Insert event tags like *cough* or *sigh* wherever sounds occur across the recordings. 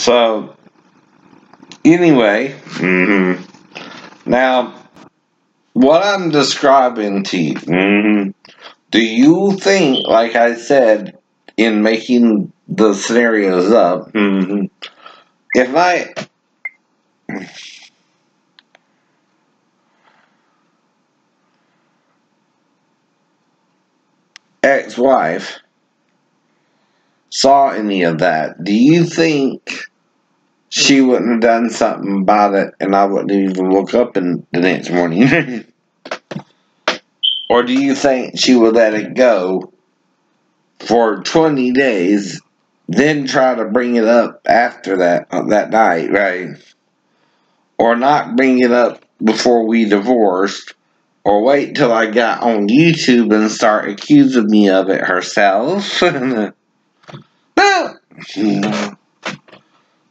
So, anyway, mm-hmm. now, what I'm describing to you, mm-hmm, do you think, like I said, in making the scenarios up, mm-hmm, if I. Ex wife saw any of that, do you think she wouldn't have done something about it and I wouldn't even woke up in the next morning? *laughs* or do you think she would let it go for 20 days, then try to bring it up after that, uh, that night, right? Or not bring it up before we divorced, or wait till I got on YouTube and start accusing me of it herself? *laughs* No.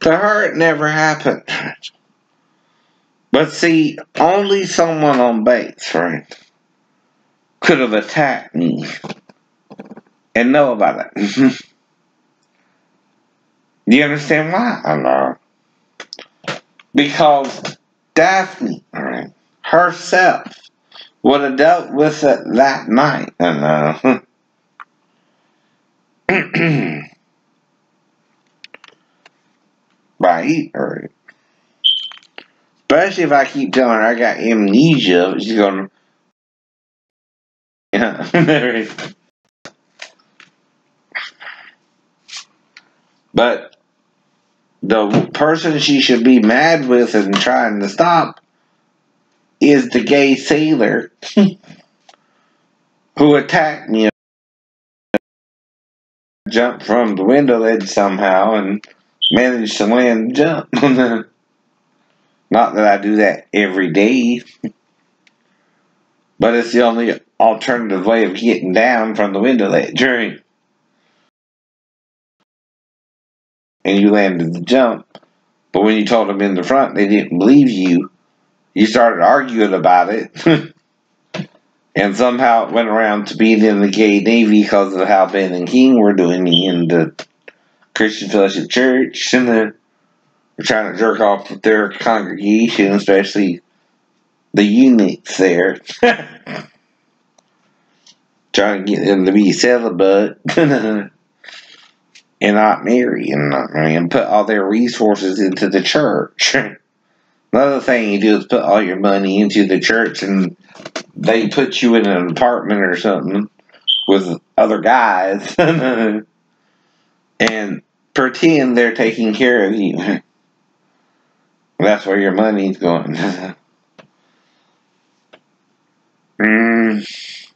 To her, it never happened. But see, only someone on base, right, could have attacked me and know about it. Do *laughs* you understand why? I know. Because Daphne, right, herself would have dealt with it that night. I know. *clears throat* Right, right. Especially if I keep telling her I got amnesia, she's gonna. Yeah. *laughs* but the person she should be mad with and trying to stop is the gay sailor *laughs* who attacked me. Jumped from the window ledge somehow and managed to land jump. *laughs* Not that I do that every day, but it's the only alternative way of getting down from the window that right? And you landed the jump, but when you told them in the front they didn't believe you, you started arguing about it. *laughs* and somehow it went around to being in the gay navy because of how Ben and King were doing me in the Christian Fellowship Church, and they're trying to jerk off with their congregation, especially the eunuchs there. *laughs* trying to get them to be celibate *laughs* and not marry and, not, and put all their resources into the church. *laughs* Another thing you do is put all your money into the church and they put you in an apartment or something with other guys and pretend they're taking care of you. *laughs* That's where your money's going. *laughs* mm.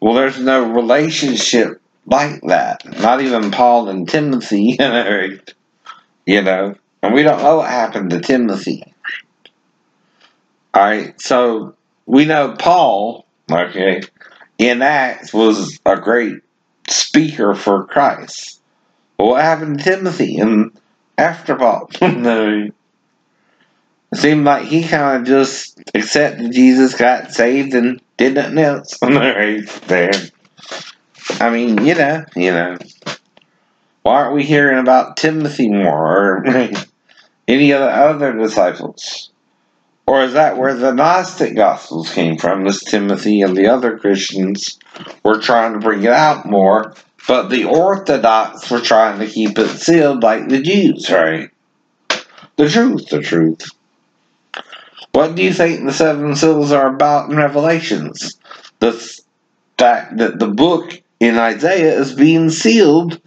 Well, there's no relationship like that. Not even Paul and Timothy, *laughs* you know. And we don't know what happened to Timothy. Alright, so we know Paul, okay, in Acts was a great speaker for Christ. What happened to Timothy and after Paul? *laughs* no. It seemed like he kind of just accepted Jesus, got saved, and did nothing else. *laughs* right there. I mean, you know, you know. Why aren't we hearing about Timothy more or *laughs* any of the other disciples? Or is that where the Gnostic Gospels came from? This Timothy and the other Christians were trying to bring it out more but the Orthodox were trying to keep it sealed like the Jews, right? The truth, the truth. What do you think the seven seals are about in Revelations? The fact that the book in Isaiah is being sealed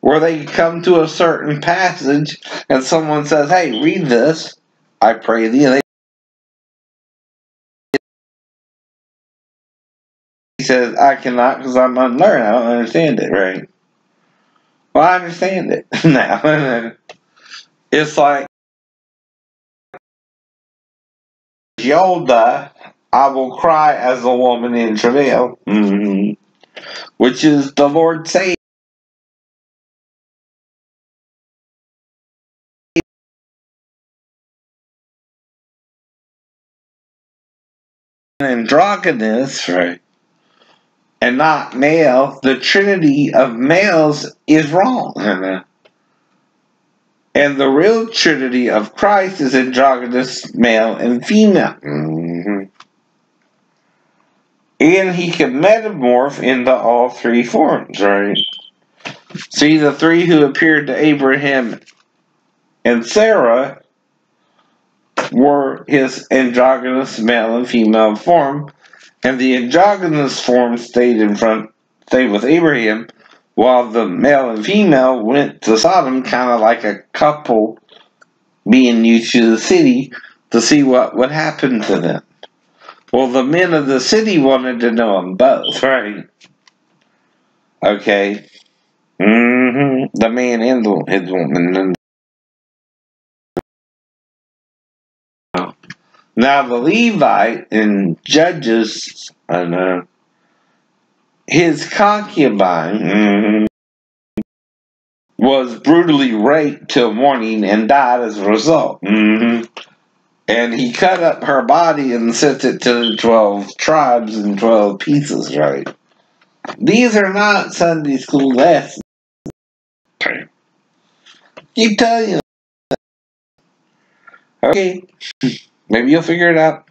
where they come to a certain passage and someone says, Hey, read this. I pray thee. He says, I cannot because I'm unlearned. I don't understand it, right? Well, I understand it *laughs* now. *laughs* it's like, Yoda, I will cry as a woman in travail, mm-hmm. which is the Lord saying. androgynous, right? And not male, the trinity of males is wrong. And the real trinity of Christ is androgynous male and female. Mm-hmm. And he can metamorph into all three forms, right? See, the three who appeared to Abraham and Sarah were his androgynous male and female form, and the androgynous form stayed in front, stayed with Abraham, while the male and female went to Sodom, kind of like a couple being new to the city to see what would happen to them. Well, the men of the city wanted to know them both, right? Okay. Mm-hmm. The man and the, his woman. Now the Levite in Judges, know, his concubine mm, was brutally raped till morning and died as a result. Mm-hmm. And he cut up her body and sent it to the 12 tribes in 12 pieces, right? These are not Sunday school lessons. Keep telling you. Okay. *laughs* Maybe you'll figure it out.